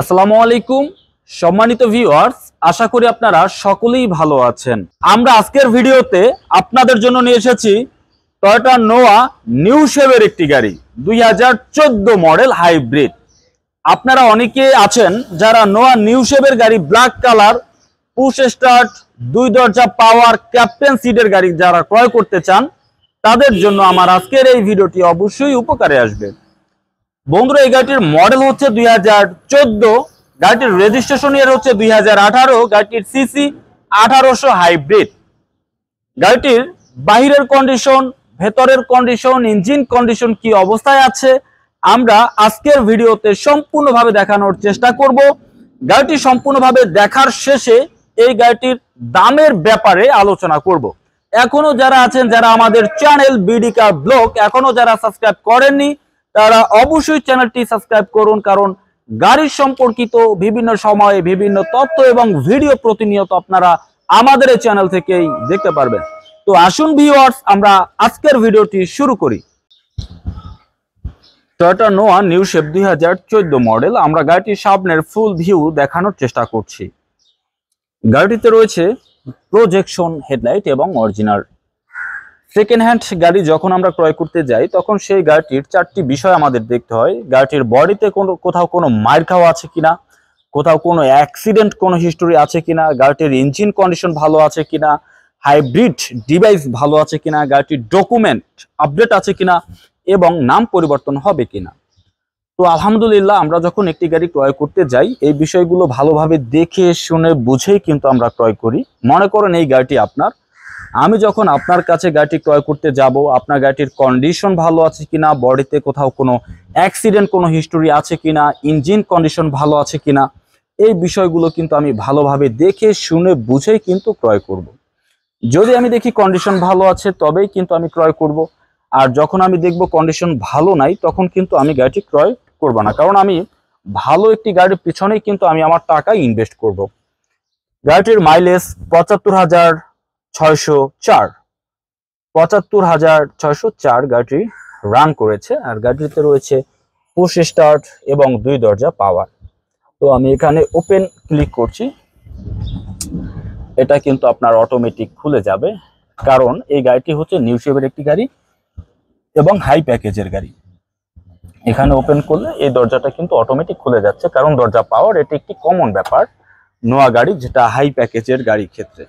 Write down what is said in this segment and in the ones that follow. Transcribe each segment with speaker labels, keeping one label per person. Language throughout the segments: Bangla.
Speaker 1: আসসালামু আলাইকুম, সম্মানিত ভিউয়ার্স আশা করি আপনারা সকলেই ভালো আছেন। আমরা আজকের ভিডিওতে আপনাদের জন্য নিয়ে এসেছি টয়টা নোয়া নিউ শেভের একটি গাড়ি, দুই হাজার চোদ্দ মডেল হাইব্রিড আপনারা অনেকে আছেন যারা নোয়া নিউ শেভের গাড়ি ব্ল্যাক কালার পুশ স্টার্ট দুই দরজা পাওয়ার ক্যাপ্টেন সিটের গাড়ি যারা ক্রয় করতে চান, তাদের জন্য আমার আজকের এই ভিডিওটি অবশ্যই উপকারে আসবে। বন্ধুরা, এই গাড়িটির মডেল হচ্ছে দুই হাজার চোদ্দ, গাড়িটির রেজিস্ট্রেশন ইয়ার হচ্ছে দুই হাজার আঠারো, গাড়িটির সিসি আঠারোশো হাইব্রিড গাড়িটির বাহিরের কন্ডিশন ভেতরের কন্ডিশন ইঞ্জিন কন্ডিশন কি অবস্থায় আছে, আমরা আজকের ভিডিওতে সম্পূর্ণভাবে দেখানোর চেষ্টা করব। গাড়িটি সম্পূর্ণভাবে দেখার শেষে এই গাড়িটির দামের ব্যাপারে আলোচনা করব। এখনও যারা আছেন, যারা আমাদের চ্যানেল বিডিকা ব্লগ এখনও যারা সাবস্ক্রাইব করেননি তারা অবশ্যই চ্যানেলটি সাবস্ক্রাইব করুন, কারণ গাড়ির সম্পর্কিত বিভিন্ন সময়ে বিভিন্ন তথ্য এবং ভিডিও প্রতিনিয়ত আপনারা আমাদের এই চ্যানেল থেকেই দেখতে পারবেন। তো আসুন ভিউয়ার্স আমরা আজকের ভিডিওটি শুরু করি। টয়োটা নোয়া নিউ শেপ দুই হাজার চোদ্দ মডেল আমরা গাড়িটির সামনের ফুল ভিউ দেখানোর চেষ্টা করছি। গাড়িটিতে রয়েছে প্রজেকশন হেডলাইট এবং অরিজিনাল সেকেন্ড হ্যান্ড গাড়ি যখন আমরা ক্রয় করতে যাই, তখন সেই গাড়িটির চারটি বিষয় আমাদের দেখতে হয়। গাড়িটির বডিতে কোনো, কোথাও কোনো মার খাওয়া আছে কিনা, কোথাও কোনো অ্যাক্সিডেন্ট কোনো হিস্টোরি আছে কিনা, গাড়িটির ইঞ্জিন কন্ডিশন ভালো আছে কিনা হাইব্রিড ডিভাইস ভালো আছে কিনা, গাড়িটির ডকুমেন্ট আপডেট আছে কিনা এবং নাম পরিবর্তন হবে কিনা। তো আলহামদুলিল্লাহ আমরা যখন একটি গাড়ি ক্রয় করতে যাই, এই বিষয়গুলো ভালোভাবে দেখে, শুনে, বুঝেই কিন্তু আমরা ক্রয় করি। মনে করেন এই গাড়িটি আপনার আমি যখন আপনার কাছে গাড়িটি ক্রয় করতে যাব, আপনার গাড়িটির কন্ডিশন ভালো আছে কিনা, বডিতে কোথাও কোনো অ্যাক্সিডেন্ট কোনো হিস্টোরি আছে কিনা ইঞ্জিন কন্ডিশন ভালো আছে কিনা, এই বিষয়গুলো কিন্তু আমি ভালোভাবে দেখে, শুনে বুঝেই কিন্তু ক্রয় করব। যদি আমি দেখি কন্ডিশন ভালো আছে, তবেই কিন্তু আমি ক্রয় করব। আর যখন আমি দেখব কন্ডিশন ভালো নাই, তখন কিন্তু আমি গাড়িটি ক্রয় করব না কারণ আমি ভালো একটি গাড়ির পিছনেই কিন্তু আমি আমার টাকা ইনভেস্ট করব। গাড়িটির মাইলেজ পঁচাত্তর হাজার ছয়শো চার। পঁচাত্তর হাজার ছয়শো চার গাড়িটি রান করেছে আর গাড়িটিতে রয়েছে পুশ স্টার্ট এবং দুই দরজা পাওয়ার তো আমি এখানে ওপেন ক্লিক করছি। এটা কিন্তু আপনার অটোমেটিক খুলে যাবে। কারণ এই গাড়িটি হচ্ছে নিউ শেপের একটি গাড়ি এবং হাই প্যাকেজের গাড়ি। এখানে ওপেন করলে এই দরজাটা কিন্তু অটোমেটিক খুলে যাচ্ছে। কারণ দরজা পাওয়ার এটি একটি কমন ব্যাপার। নোয়া গাড়ি যেটা হাই প্যাকেজের গাড়ির ক্ষেত্রে।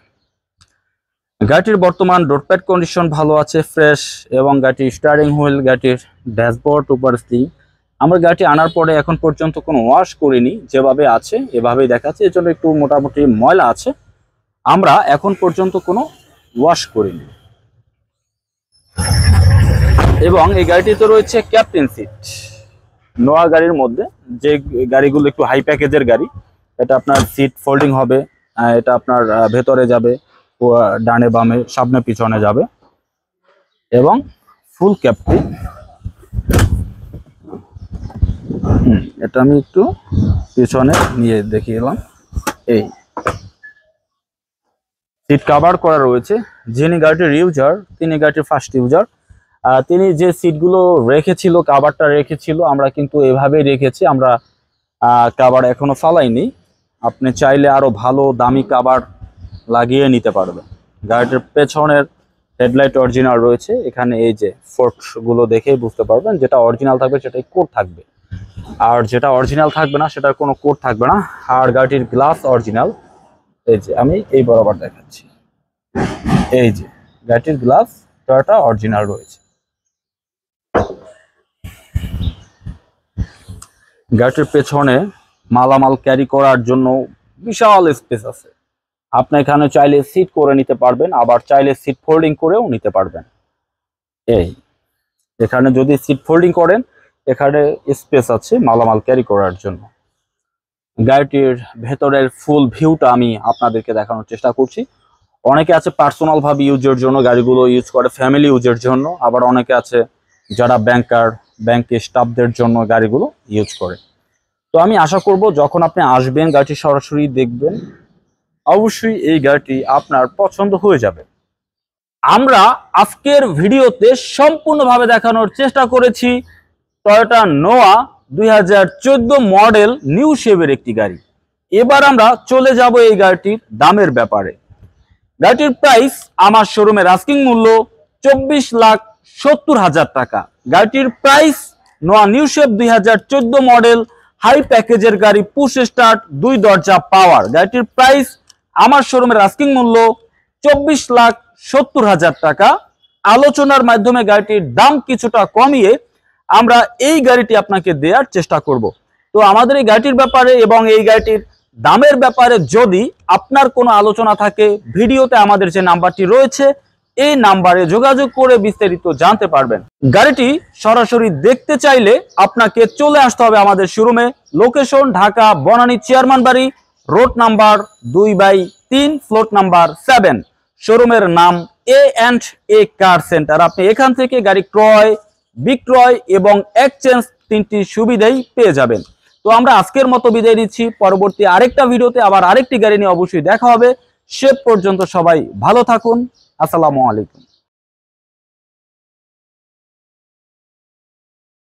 Speaker 1: গাড়িটির বর্তমান রোডপ্যাড কন্ডিশন ভালো আছে ফ্রেশ এবং গাড়িটির স্টারিং হুইল গাড়িটির ড্যাশবোর্ড উপর স্প্রিং আমরা গাড়িটি আনার পরে এখন পর্যন্ত কোনো ওয়াশ করিনি, যেভাবে আছে, এভাবেই দেখাচ্ছে। এর জন্য একটু মোটামুটি ময়লা আছে। আমরা এখন পর্যন্ত কোনো ওয়াশ করিনি। এবং এই গাড়িটিতে রয়েছে ক্যাপ্টেন সিট নোয়া গাড়ির মধ্যে, যে গাড়িগুলো একটু হাই প্যাকেজের গাড়ি, এটা আপনার সিট ফোল্ডিং হবে এটা আপনার ভেতরে যাবে। ডানে বামে, সামনে পিছনে যাবে। এবং ফুল ক্যাপটি এটা আমি একটু পিছনে নিয়ে দেখিয়ে এলাম এই। সিট কাভার করা রয়েছে। যিনি গাড়িটির ইউজার তিনি গাড়িটির ফার্স্ট ইউজার তিনি যে সিটগুলো রেখেছিল কাভারটা রেখেছিল, আমরা কিন্তু এভাবেই রেখেছি। আমরা কাভার এখনও ফালাইনি। আপনি চাইলে আরও ভালো, দামি কাভার লাগিয়ে নিতে পারবে। গাড়িটির পেছনের হেডলাইট অরিজিনাল রয়েছে। এখানে এই যে গুলো দেখেই বুঝতে পারবেন যেটা অরিজিনাল থাকবে সেটাই কোড থাকবে। আর যেটা অরিজিনাল থাকবে না সেটার কোনো কোড থাকবে না। আর গাড়িটির গ্লাস অরিজিনাল এই যে আমি এই বরাবর দেখাচ্ছি। এই যে গাড়িটির গ্লাস টয়োটা অরিজিনাল রয়েছে। গাড়িটির পেছনে মালামাল ক্যারি করার জন্য বিশাল স্পেস আছে। আপনি এখানে চাইলে সিট করে নিতে পারবেন, আবার চাইলে সিট ফোল্ডিং করেও নিতে পারবেন। এই, এখানে যদি সিট ফোল্ডিং করেন, এখানে স্পেস আছে মালামাল ক্যারি করার জন্য। গাড়িটির ভেতরের ফুল ভিউটা আমি আপনাদেরকে দেখানোর চেষ্টা করছি। অনেকে আছে পার্সোনাল ভাবে ইউজের জন্য, গাড়িগুলো ইউজ করে ফ্যামিলি ইউজের জন্য, আবার অনেকে আছে যারা ব্যাংকার ব্যাংকে স্টাফদের জন্য গাড়িগুলো ইউজ করে। তো আমি আশা করব, যখন আপনি আসবেন, গাড়িটি সরাসরি দেখবেন অবশ্যই এই গাড়িটি আপনার পছন্দ হয়ে যাবে। আমরা আজকের ভিডিওতে সম্পূর্ণভাবে দেখানোর চেষ্টা করেছি টয়োটা নোয়া দুই হাজার চোদ্দ মডেল নিউ শেভের একটি গাড়ি। এবার আমরা চলে যাব এই গাড়িটির দামের ব্যাপারে। গাড়িটির প্রাইস আমার শোরুমের আস্কিং মূল্য চব্বিশ লাখ সত্তর হাজার টাকা। গাড়িটির প্রাইস নোয়া নিউ শেপ দুই মডেল হাই প্যাকেজের গাড়ি পুশ স্টার্ট দুই দরজা পাওয়ার গাড়িটির প্রাইস আমার শোরুমের আস্কিং মূল্য চব্বিশ লাখ সত্তর হাজার টাকা। আলোচনার মাধ্যমে গাড়িটির দাম কিছুটা কমিয়ে আমরা এই গাড়িটি আপনাকে দেওয়ার চেষ্টা করব। তো আমাদের এই গাড়িটির ব্যাপারে এবং এই গাড়িটির দামের ব্যাপারে যদি আপনার কোনো আলোচনা থাকে, ভিডিওতে আমাদের যে নাম্বারটি রয়েছে, এই নাম্বারে যোগাযোগ করে বিস্তারিত জানতে পারবেন। গাড়িটি সরাসরি দেখতে চাইলে আপনাকে চলে আসতে হবে আমাদের শোরুমে location Dhaka, Banani, chairman bari road number দুই বাই তিন ফ্লোট নাম্বার সেভেন। শোরুমের নাম এ অ্যান্ড এ কার সেন্টার আপনি এখান থেকে গাড়ি ক্রয়, বিক্রয় এবং এক্সচেঞ্জ তিনটি সুবিধাই পেয়ে যাবেন। তো আমরা আজকের মতো বিদায় নিচ্ছি। পরবর্তী আরেকটা ভিডিওতে আবার আরেকটি গাড়ি নিয়ে অবশ্যই দেখা হবে। সে পর্যন্ত সবাই ভালো থাকুন। আসসালামু আলাইকুম।